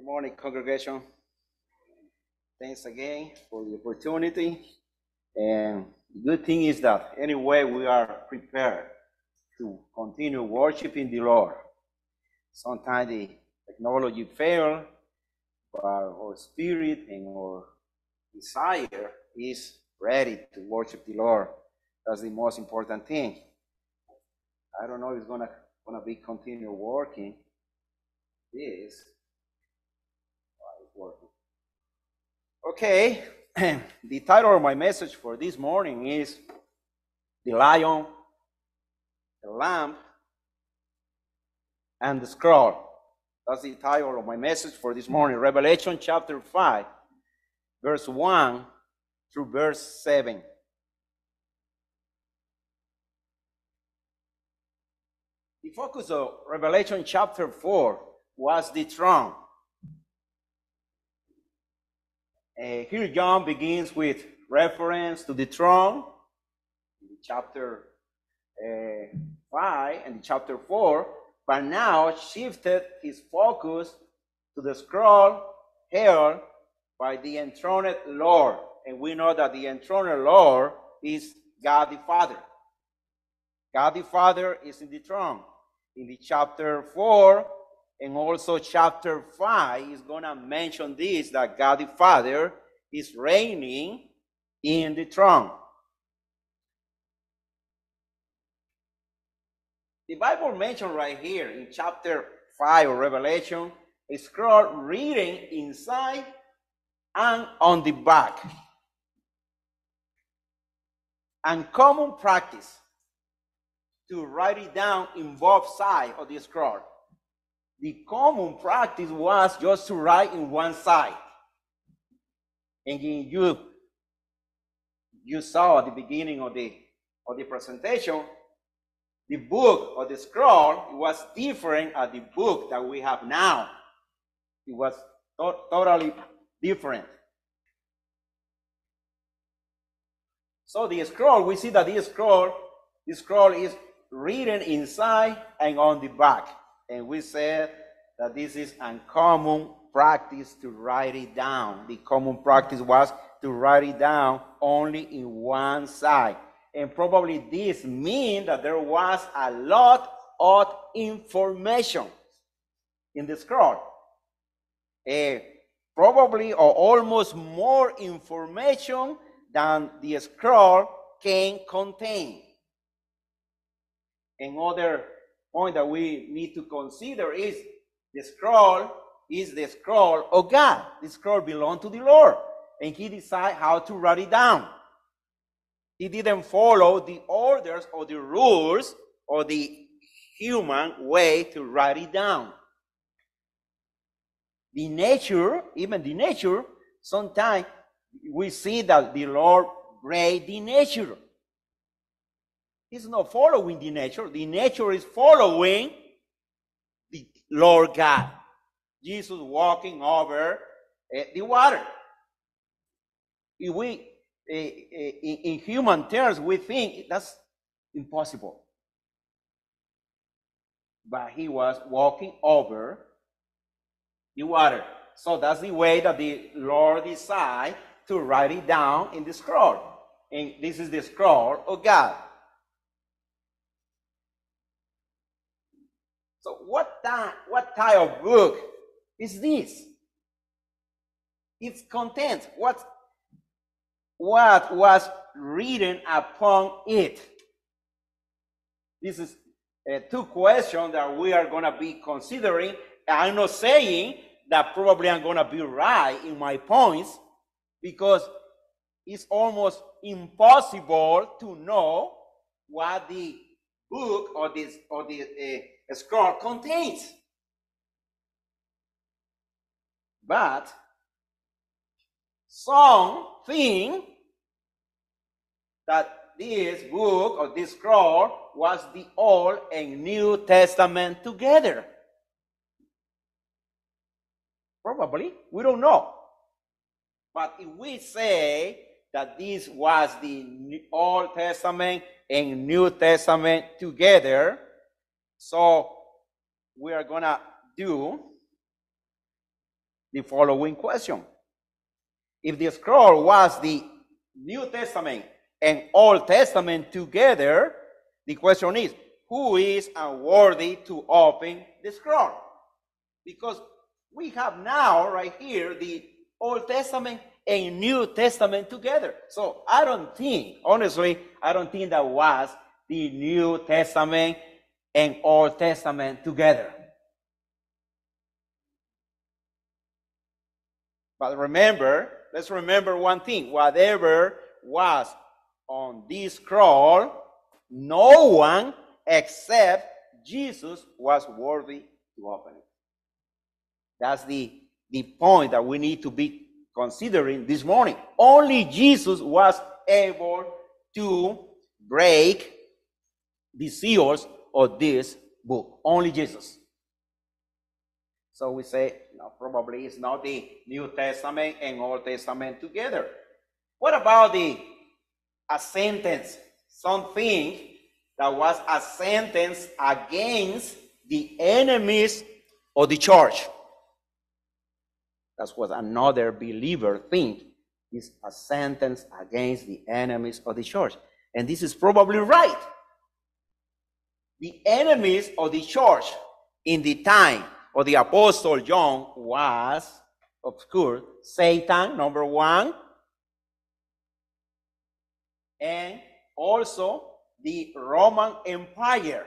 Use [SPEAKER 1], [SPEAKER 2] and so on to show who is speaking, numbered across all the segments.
[SPEAKER 1] Good morning, congregation. Thanks again for the opportunity. And the good thing is that anyway, we are prepared to continue worshiping the Lord. Sometimes the technology fail, but our spirit and our desire is ready to worship the Lord. That's the most important thing. I don't know if it's gonna gonna be continue working. This uh, is working. Okay, the title of my message for this morning is The Lion, the Lamb, and the Scroll. That's the title of my message for this morning. Revelation chapter 5, verse 1 through verse 7. The focus of Revelation chapter 4 was the throne. Uh, here John begins with reference to the throne in chapter uh, 5 and chapter 4, but now shifted his focus to the scroll held by the enthroned Lord. And we know that the enthroned Lord is God the Father. God the Father is in the throne. In the chapter 4 and also chapter 5 is going to mention this that God the Father is reigning in the throne. The Bible mentioned right here in chapter 5 of Revelation a scroll reading inside and on the back. And common practice to write it down in both sides of the scroll. The common practice was just to write in one side. And you, you saw at the beginning of the, of the presentation, the book or the scroll was different at the book that we have now. It was to totally different. So the scroll, we see that this scroll, this scroll is written inside and on the back. And we said that this is uncommon practice to write it down. The common practice was to write it down only in one side. And probably this means that there was a lot of information in the scroll. Uh, probably or almost more information than the scroll can contain. In Another point that we need to consider is the scroll is the scroll of God. The scroll belonged to the Lord, and He decided how to write it down. He didn't follow the orders or the rules or the human way to write it down. The nature, even the nature, sometimes we see that the Lord break the nature. He's not following the nature. The nature is following the Lord God. Jesus walking over uh, the water. If we, uh, in, in human terms, we think that's impossible. But he was walking over the water. So that's the way that the Lord decided to write it down in the scroll. And this is the scroll of God. So what type, what type of book is this? Its content, what, what was written upon it? This is uh, two questions that we are going to be considering. I'm not saying that probably I'm going to be right in my points because it's almost impossible to know what the book or this or the uh, scroll contains. But some something that this book or this scroll was the Old and New Testament together. Probably, we don't know. But if we say that this was the Old Testament and New Testament together, so we are going to do the following question. If the scroll was the New Testament and Old Testament together, the question is, who is unworthy to open the scroll? Because we have now, right here, the Old Testament and New Testament together. So I don't think, honestly, I don't think that was the New Testament and Old Testament together. But remember, let's remember one thing whatever was on this scroll, no one except Jesus was worthy to open it. That's the, the point that we need to be considering this morning. Only Jesus was able to break the seals of this book. Only Jesus. So we say, no, probably it's not the New Testament and Old Testament together. What about the a sentence? Something that was a sentence against the enemies of the church. That's what another believer think is a sentence against the enemies of the church. And this is probably right. The enemies of the church in the time of the apostle John was, of course, Satan, number one, and also the Roman Empire.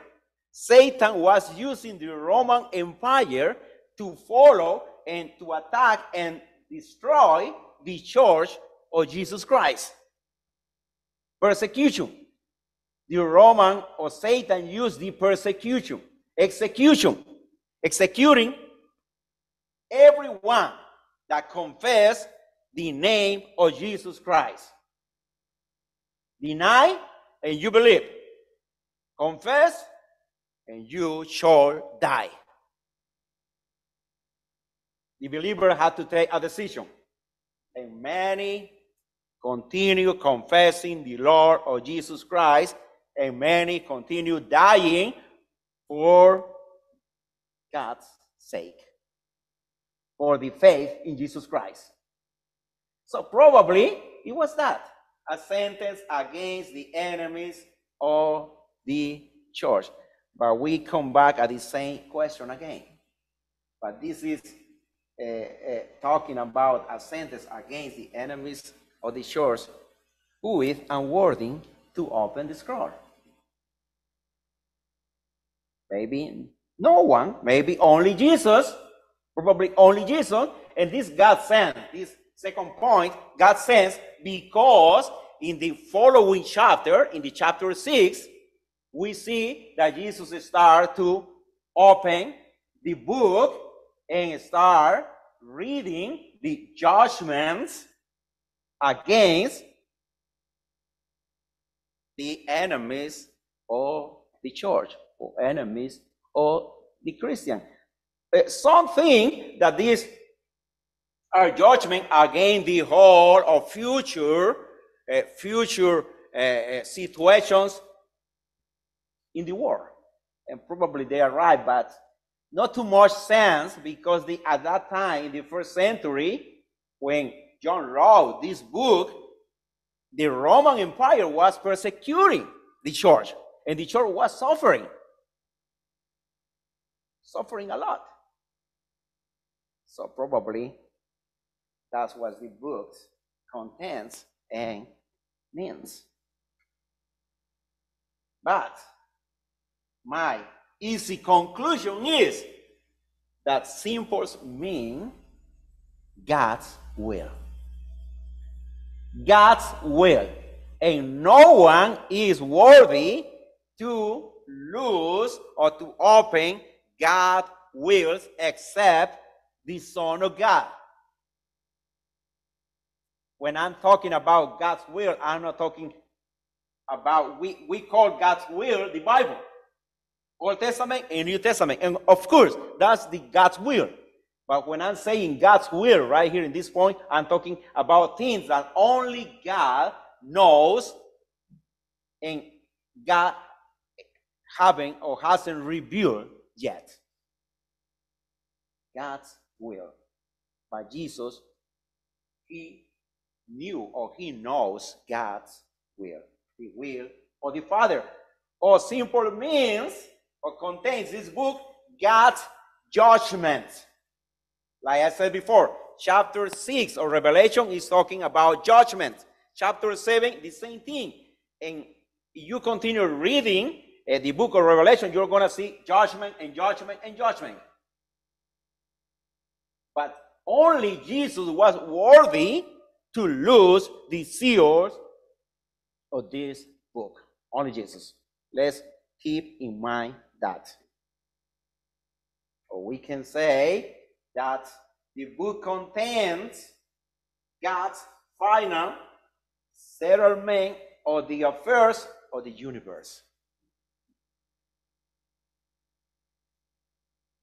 [SPEAKER 1] Satan was using the Roman Empire to follow and to attack and destroy the church of Jesus Christ. Persecution. The Roman or Satan used the persecution, execution, executing everyone that confess the name of Jesus Christ. Deny and you believe. Confess and you shall die the believer had to take a decision. And many continue confessing the Lord of Jesus Christ, and many continue dying for God's sake, for the faith in Jesus Christ. So probably it was that a sentence against the enemies of the church. But we come back at the same question again. But this is uh, uh, talking about a sentence against the enemies of the shores, who is unworthy to open the scroll. Maybe no one, maybe only Jesus, probably only Jesus, and this God sent, this second point, God sends because in the following chapter, in the chapter 6, we see that Jesus start to open the book and start reading the judgments against the enemies of the church or enemies of the Christian. Uh, something that these are judgment against the whole of future uh, future uh, uh situations in the world. And probably they are right, but not too much sense because the, at that time in the first century, when John wrote this book, the Roman Empire was persecuting the church, and the church was suffering. Suffering a lot. So probably that's what the book contains and means. But my easy conclusion is that symbols mean God's will. God's will. And no one is worthy to lose or to open God's wills except the Son of God. When I'm talking about God's will, I'm not talking about, we, we call God's will the Bible. Old Testament and New Testament. And of course, that's the God's will. But when I'm saying God's will right here in this point, I'm talking about things that only God knows and God haven't or hasn't revealed yet. God's will. But Jesus, he knew or he knows God's will, the will of the Father. Or simple means or contains this book God's judgment. Like I said before, chapter 6 of Revelation is talking about judgment. Chapter 7, the same thing. And you continue reading uh, the book of Revelation, you're going to see judgment and judgment and judgment. But only Jesus was worthy to lose the seals of this book. Only Jesus. Let's keep in mind that. Or we can say that the book contains God's final settlement of the affairs of the universe.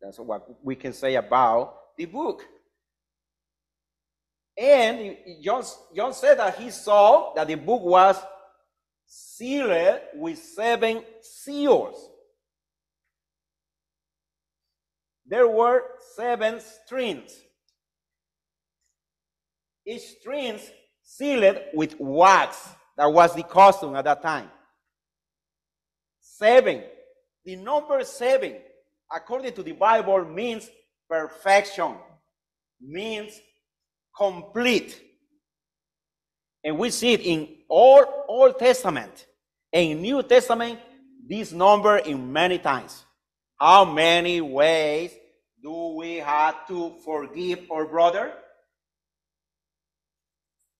[SPEAKER 1] That's what we can say about the book. And John, John said that he saw that the book was sealed with seven seals. There were seven strings. Each string sealed with wax. That was the custom at that time. Seven. The number seven, according to the Bible, means perfection, means complete. And we see it in all Old Testament and New Testament, this number in many times. How many ways do we have to forgive our brother?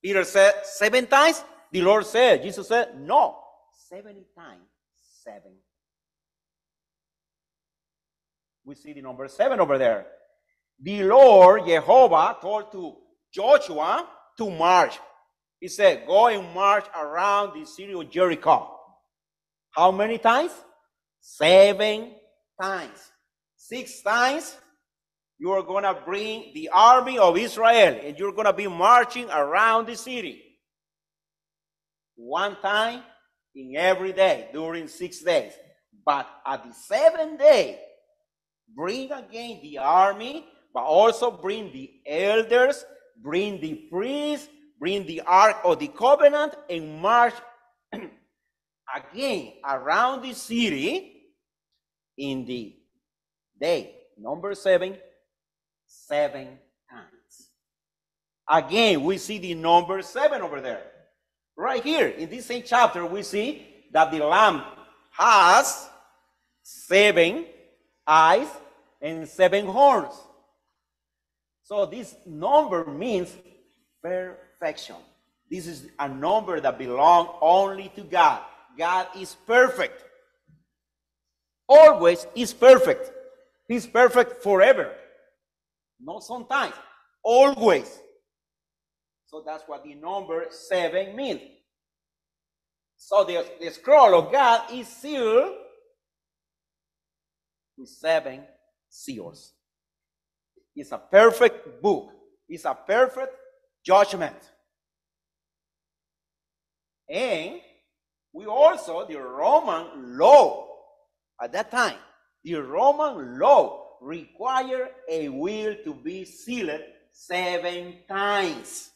[SPEAKER 1] Peter said seven times. The Lord said, Jesus said, no, 70 times seven. We see the number seven over there. The Lord Jehovah told to Joshua to march. He said, Go and march around the city of Jericho. How many times? Seven times. Six times, you are going to bring the army of Israel and you're going to be marching around the city. One time in every day during six days. But at the seventh day, bring again the army, but also bring the elders bring the priest, bring the ark of the covenant, and march again around the city in the day number seven, seven times. Again, we see the number seven over there. Right here in this same chapter, we see that the lamb has seven eyes and seven horns. So this number means perfection. This is a number that belongs only to God. God is perfect. Always is perfect. He's perfect forever. Not sometimes. Always. So that's what the number seven means. So the, the scroll of God is sealed with seven seals. It's a perfect book. It's a perfect judgment. And we also, the Roman law at that time, the Roman law required a will to be sealed seven times.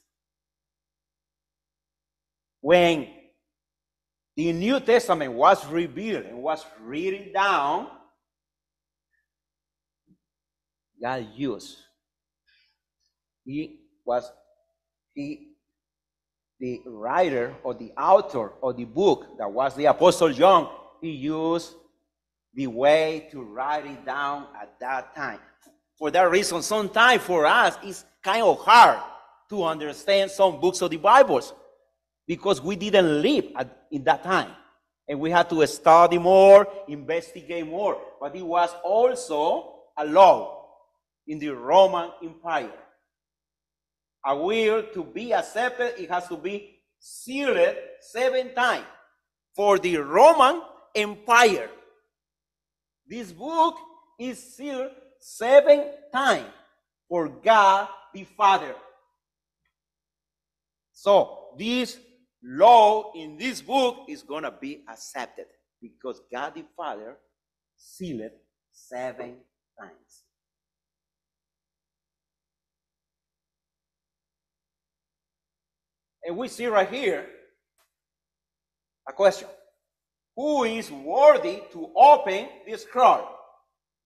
[SPEAKER 1] When the New Testament was revealed and was written down, God used. He was he the writer or the author of the book that was the Apostle John. He used the way to write it down at that time. For that reason, sometimes for us it's kind of hard to understand some books of the Bibles because we didn't live at, in that time. And we had to study more, investigate more. But it was also a law in the Roman Empire. A will to be accepted, it has to be sealed seven times for the Roman Empire. This book is sealed seven times for God the Father. So this law in this book is going to be accepted because God the Father sealed it seven times. And we see right here a question. Who is worthy to open this scroll?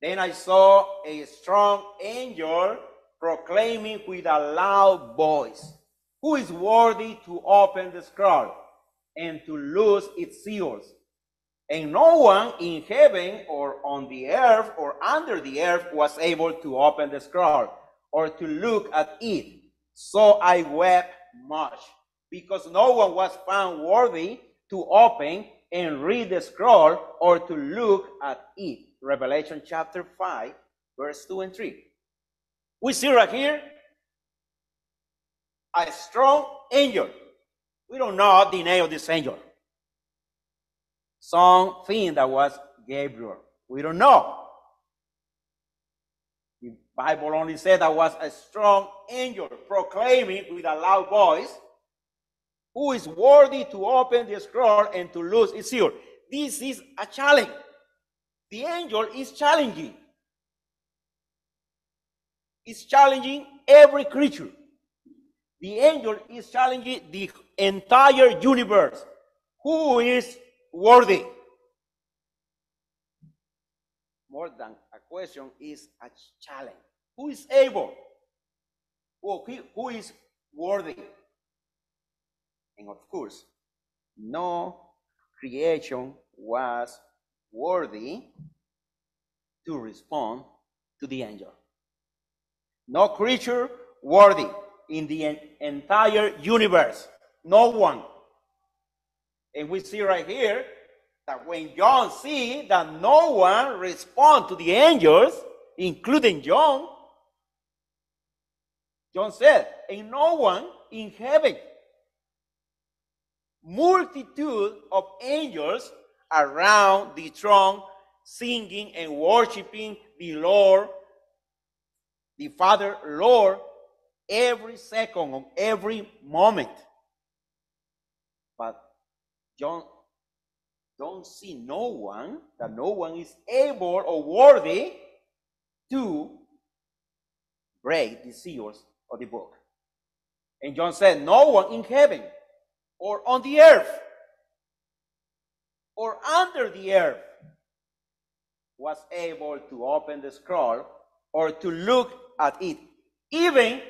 [SPEAKER 1] Then I saw a strong angel proclaiming with a loud voice, Who is worthy to open the scroll and to loose its seals? And no one in heaven or on the earth or under the earth was able to open the scroll or to look at it. So I wept much because no one was found worthy to open and read the scroll or to look at it. Revelation chapter 5, verse 2 and 3. We see right here a strong angel. We don't know the name of this angel. Some Something that was Gabriel. We don't know. The Bible only said that was a strong angel proclaiming with a loud voice who is worthy to open the scroll and to loose its seal. This is a challenge. The angel is challenging. It's challenging every creature. The angel is challenging the entire universe. Who is worthy? More than a question is a challenge. Who is able? Who, who is worthy? And of course, no creation was worthy to respond to the angel. No creature worthy in the entire universe. No one. And we see right here that when John see that no one respond to the angels, including John, John said, and no one in heaven multitude of angels around the throne, singing and worshiping the Lord, the Father, Lord, every second of every moment. But John don't see no one, that no one is able or worthy to break the seals of the book. And John said, No one in heaven or on the earth or under the earth was able to open the scroll or to look at it. Even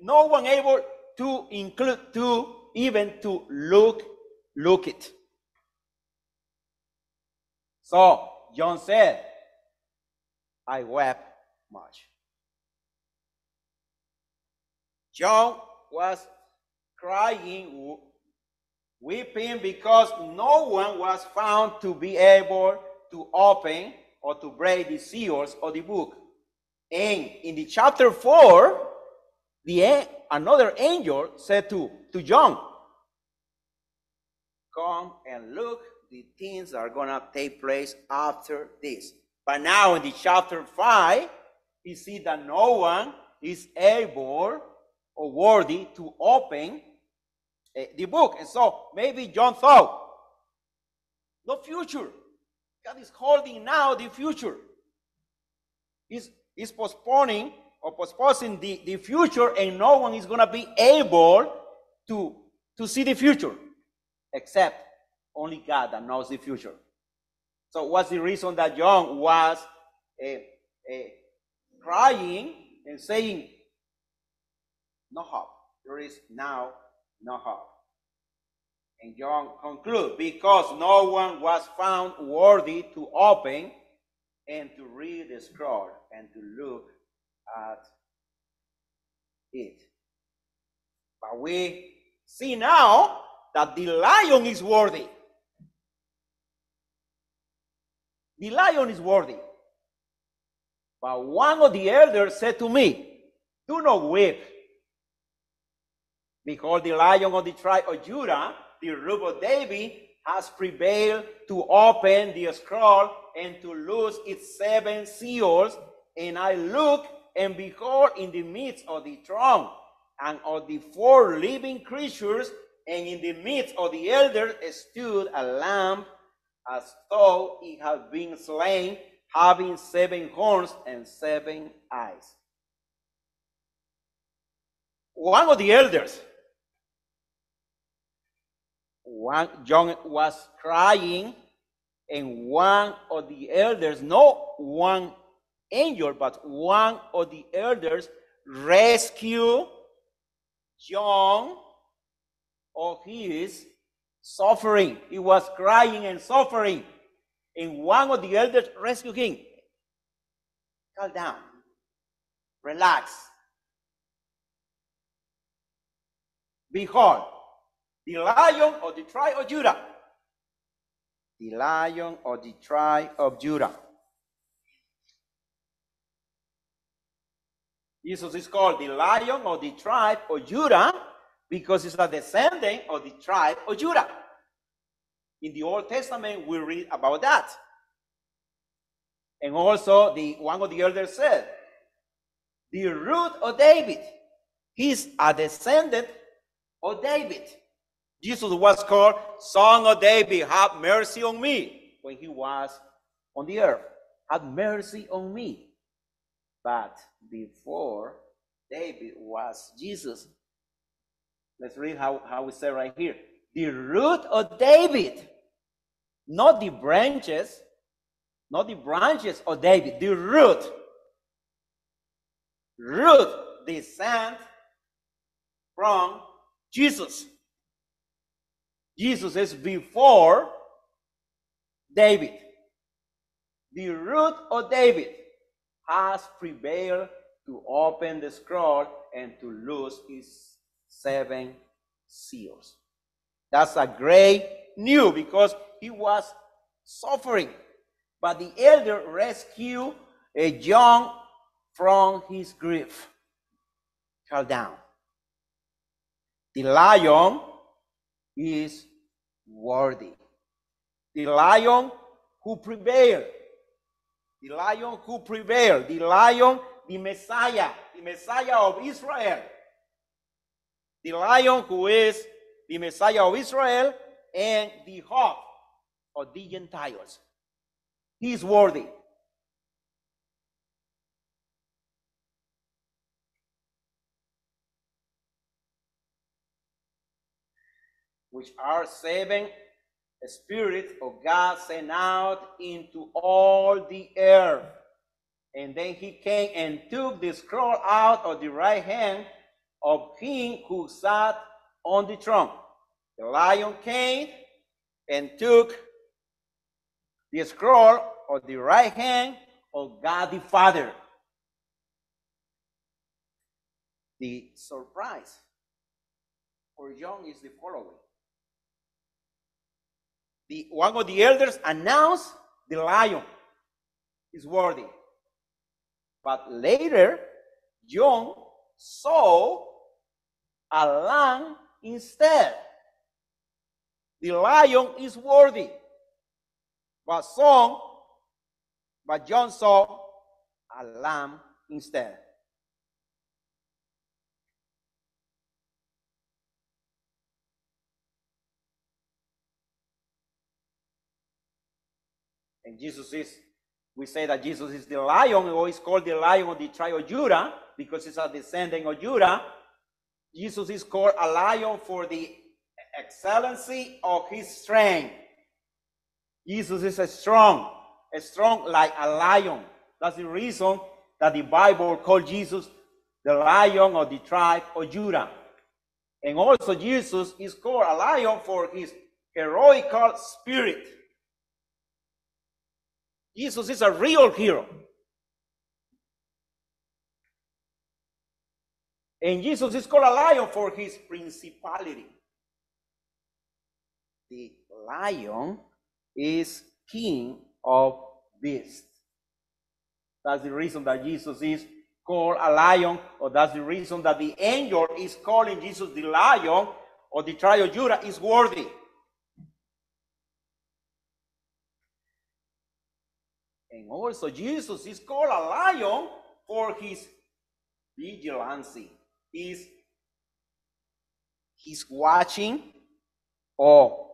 [SPEAKER 1] no one able to include to even to look look it. So John said, I wept much. John was crying weeping because no one was found to be able to open or to break the seals of the book. And in the chapter 4, the, another angel said to, to John, Come and look, the things are going to take place after this. But now in the chapter 5, we see that no one is able or worthy to open the book. And so maybe John thought, no future. God is holding now the future. He's, he's postponing or postponing the, the future, and no one is going to be able to, to see the future except only God that knows the future. So, what's the reason that John was uh, uh, crying and saying, No hope? There is now no hope. And John concludes, because no one was found worthy to open and to read the scroll and to look at it. But we see now that the lion is worthy. The lion is worthy. But one of the elders said to me, Do not weep. Behold, the lion of the tribe of Judah, the root of David, has prevailed to open the scroll and to loose its seven seals. And I look and behold in the midst of the throne and of the four living creatures, and in the midst of the elders stood a lamb as though it had been slain, having seven horns and seven eyes. One of the elders one John was crying, and one of the elders, not one angel, but one of the elders rescue John of his suffering. He was crying and suffering. And one of the elders rescued him. Calm down. Relax. Behold, the lion of the tribe of Judah. The lion of the tribe of Judah. Jesus is called the lion of the tribe of Judah because he's a descendant of the tribe of Judah. In the Old Testament, we read about that. And also, the one of the elders said, the root of David. He's a descendant of David. Jesus was called Son of David, have mercy on me when he was on the earth. Have mercy on me. But before David was Jesus. Let's read how, how we say right here. The root of David, not the branches, not the branches of David, the root. Root descend from Jesus. Jesus is before David. The root of David has prevailed to open the scroll and to loose its seven seals. That's a great news because he was suffering. But the elder rescued a young from his grief. Calm down. The lion is worthy. The lion who prevailed. The lion who prevailed. The lion, the Messiah, the Messiah of Israel. The lion who is the Messiah of Israel and the hope of the Gentiles. He is worthy. Which are seven spirits of God sent out into all the earth. And then he came and took the scroll out of the right hand of him who sat on the throne. The lion came and took the scroll of the right hand of God the Father. The surprise for John is the following the one of the elders announced the lion is worthy. But later, John saw a lamb instead. The lion is worthy. But some, but John saw a lamb instead. And Jesus is, we say that Jesus is the lion, is called the lion of the tribe of Judah, because he's a descendant of Judah. Jesus is called a lion for the excellency of his strength. Jesus is a strong, a strong like a lion. That's the reason that the Bible called Jesus the lion of the tribe of Judah. And also Jesus is called a lion for his heroical spirit. Jesus is a real hero. And Jesus is called a lion for his principality. The lion is king of beasts. That's the reason that Jesus is called a lion, or that's the reason that the angel is calling Jesus the lion, or the tribe of Judah is worthy. And also, Jesus is called a lion for his vigilancy. He's, he's watching. Oh,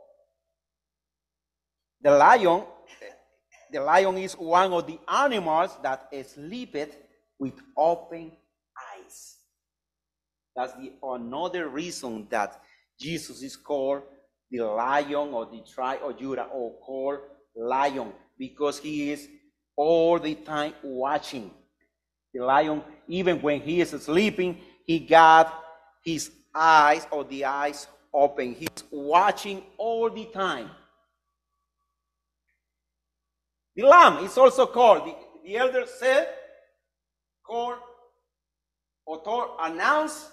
[SPEAKER 1] the lion, the lion is one of the animals that sleepeth with open eyes. That's the another reason that Jesus is called the lion or the tribe of Judah, or called lion, because he is all the time watching. The lion, even when he is sleeping, he got his eyes or the eyes open. He's watching all the time. The lamb is also called, the, the elder said, called or told, announced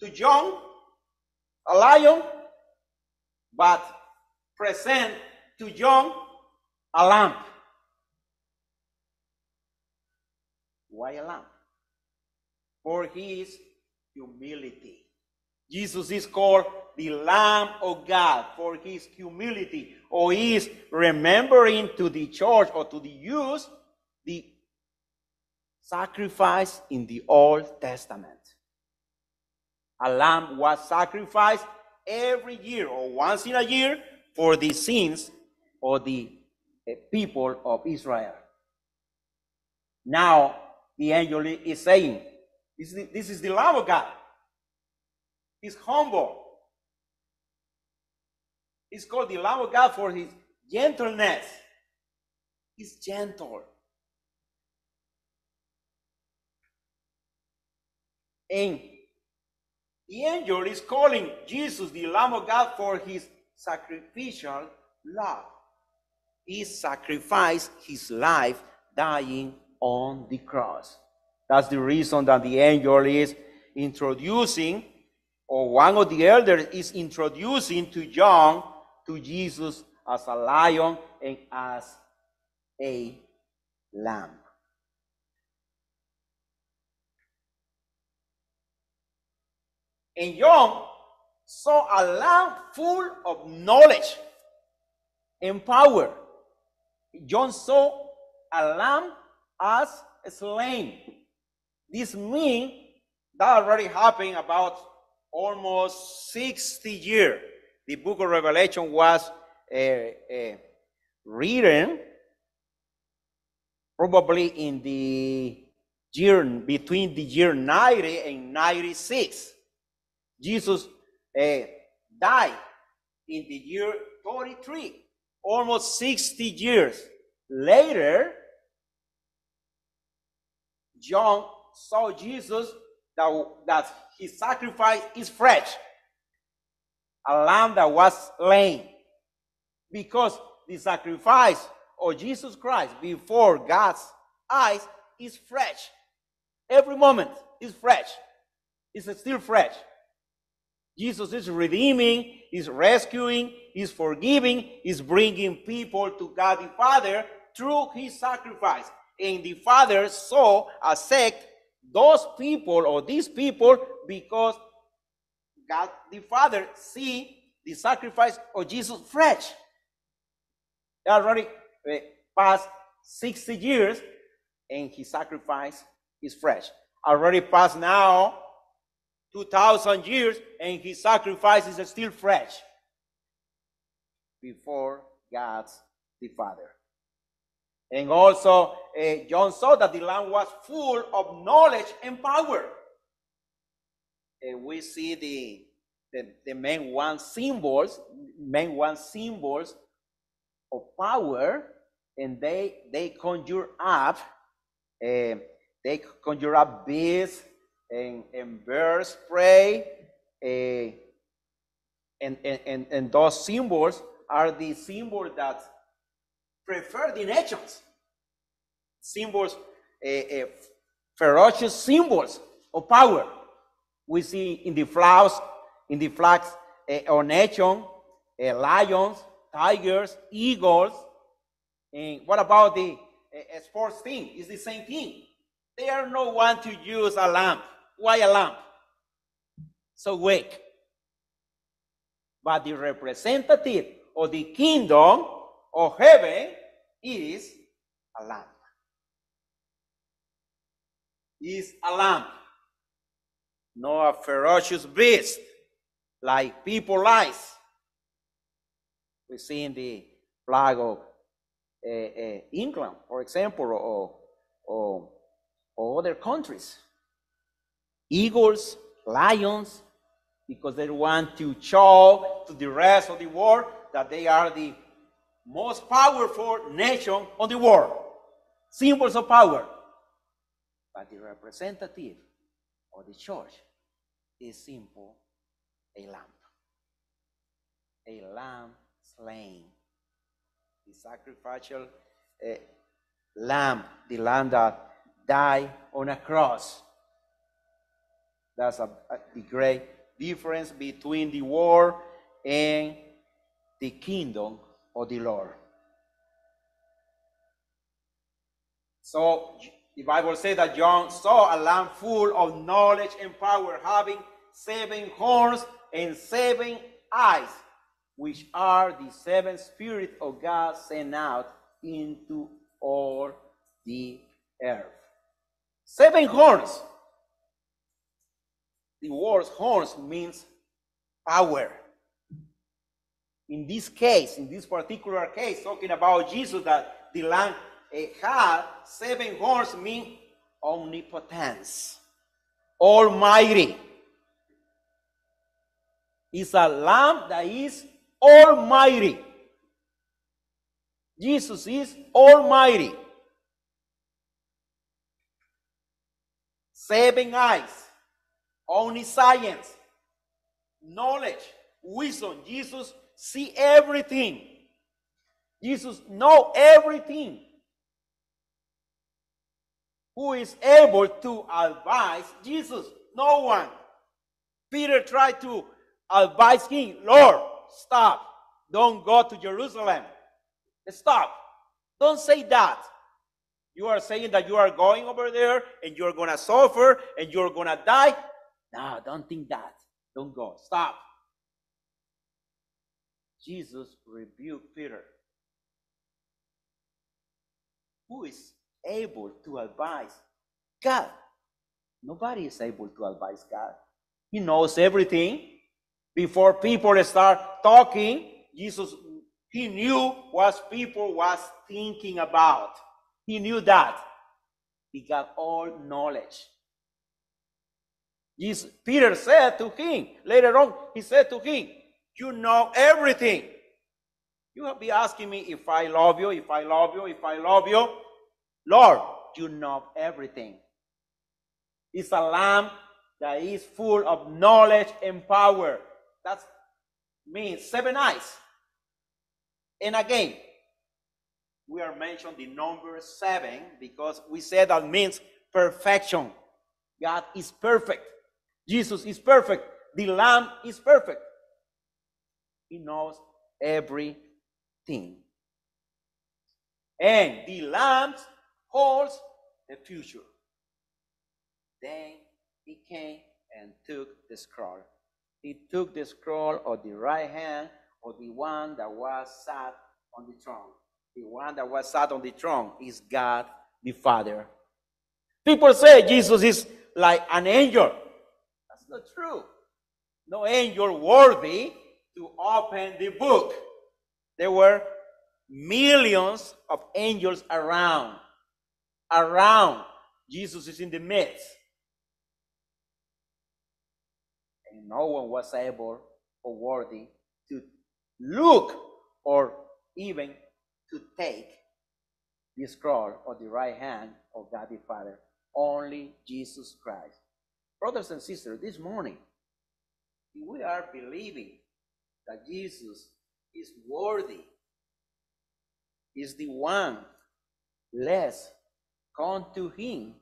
[SPEAKER 1] to John, a lion, but present to John a lamp. Why a lamp? For his humility. Jesus is called the Lamb of God for his humility, or is remembering to the church or to the youth the sacrifice in the Old Testament. A lamb was sacrificed every year or once in a year for the sins of the eh, people of Israel. Now, the angel is saying, This is the, this is the Lamb of God. He's humble. He's called the Lamb of God for his gentleness. He's gentle. And the angel is calling Jesus the Lamb of God for his sacrificial love. He sacrificed his life dying on the cross. That's the reason that the angel is introducing, or one of the elders is introducing to John to Jesus as a lion and as a lamb. And John saw a lamb full of knowledge and power. John saw a lamb as slain. This means that already happened about almost 60 years. The book of Revelation was uh, uh, written probably in the year between the year 90 and 96. Jesus uh, died in the year 33, almost 60 years later. John saw Jesus that, that his sacrifice is fresh, a lamb that was slain, because the sacrifice of Jesus Christ before God's eyes is fresh. Every moment is fresh. It's still fresh. Jesus is redeeming, is rescuing, is forgiving, is bringing people to God the Father through his sacrifice. And the Father saw a sect those people or these people because God the Father see the sacrifice of Jesus fresh. Already uh, passed 60 years and his sacrifice is fresh. Already passed now 2,000 years, and his sacrifice is still fresh before God's the Father. And also, uh, John saw that the land was full of knowledge and power. And we see the, the, the main one symbols, main one symbols of power, and they, they conjure up, uh, they conjure up beasts, and, and bird spray, uh, and, and, and those symbols are the symbols that prefer the nations. Symbols, uh, uh, ferocious symbols of power. We see in the flags, in the flags uh, of nation, uh, lions, tigers, eagles. And what about the uh, sports team? It's the same thing. They are no one to use a lamp. Why a lamp? So wake. But the representative of the kingdom of heaven is a lamp. Is a lamp, not a ferocious beast like people lies. We see in the flag of uh, uh, England, for example, or, or, or other countries eagles, lions, because they want to show to the rest of the world that they are the most powerful nation on the world. Symbols of power. But the representative of the church is simple a lamb. A lamb slain. The sacrificial uh, lamb, the lamb that died on a cross. That's a, a, the great difference between the war and the kingdom of the Lord. So the Bible says that John saw a lamb full of knowledge and power, having seven horns and seven eyes, which are the seven spirits of God sent out into all the earth. Seven horns. The word horns means power. In this case, in this particular case, talking about Jesus, that the lamb eh, had seven horns mean omnipotence, almighty. It's a lamb that is almighty. Jesus is almighty. Seven eyes, omniscience, knowledge, wisdom. Jesus see everything. Jesus know everything who is able to advise Jesus? No one. Peter tried to advise him, Lord, stop. Don't go to Jerusalem. Stop. Don't say that. You are saying that you are going over there and you're going to suffer and you're going to die. No, don't think that. Don't go. Stop. Jesus rebuked Peter. Who is able to advise God. Nobody is able to advise God. He knows everything. Before people start talking, Jesus, he knew what people was thinking about. He knew that. He got all knowledge. Jesus, Peter said to him, later on, he said to him, You know everything. You will be asking me if I love you, if I love you, if I love you. Lord, you know everything. It's a lamb that is full of knowledge and power. That means seven eyes. And again, we are mentioned the number seven because we said that means perfection. God is perfect. Jesus is perfect. The Lamb is perfect. He knows everything. And the Lamb's holds the future. Then he came and took the scroll. He took the scroll of the right hand of the one that was sat on the throne. The one that was sat on the throne is God the Father. People say Jesus is like an angel. That's not true. No angel worthy to open the book. There were millions of angels around around. Jesus is in the midst. And no one was able or worthy to look or even to take the scroll of the right hand of God the Father. Only Jesus Christ. Brothers and sisters, this morning, we are believing that Jesus is worthy, is the one less come to him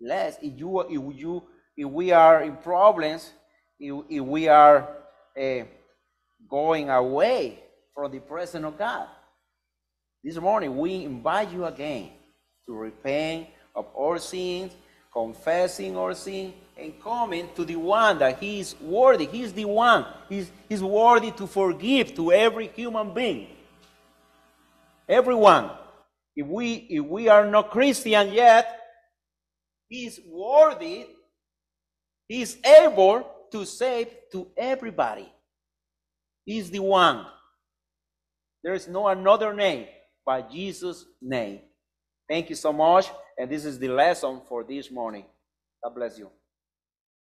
[SPEAKER 1] lest if you if you if we are in problems if, if we are uh, going away from the presence of god this morning we invite you again to repent of our sins confessing our sin and coming to the one that he is worthy he's the one he's, he's worthy to forgive to every human being everyone if we if we are not Christian yet, He's worthy, He's able to save to everybody. He's the one. There is no another name but Jesus' name. Thank you so much. And this is the lesson for this morning. God bless you.